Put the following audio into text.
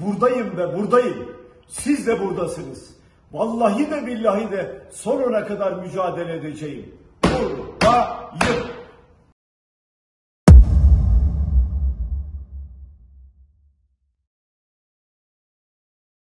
Buradayım ve buradayım. Siz de buradasınız. Vallahi de billahi de sonuna kadar mücadele edeceğim. Buradayım.